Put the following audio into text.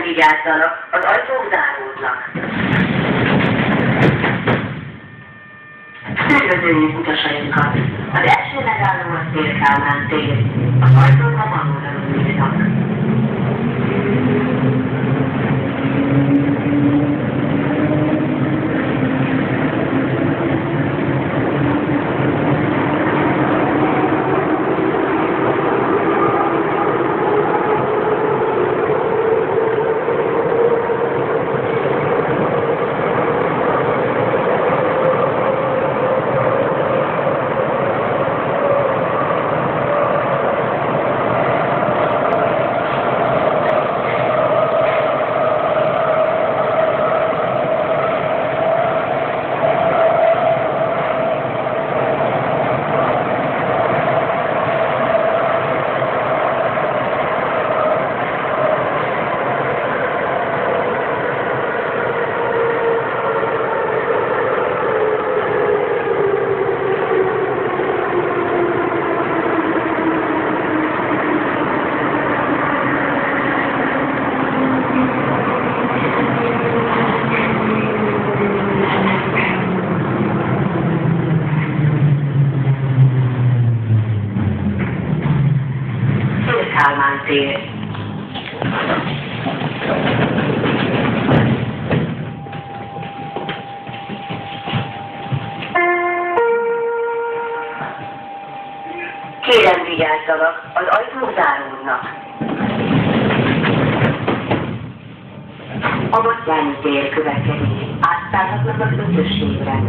Kérem vigyázzanak, az ajtók záródnak. Üdvözöljük utasainkat! Az első megálló a Szélkálmán tér. Az ajtók a oldalon nyílnak. Szélkálmán tér. Kérem vigyázzanak, az ajtók záródnak. A Batyányi tér következik. Átszállhatnak az ötösségre.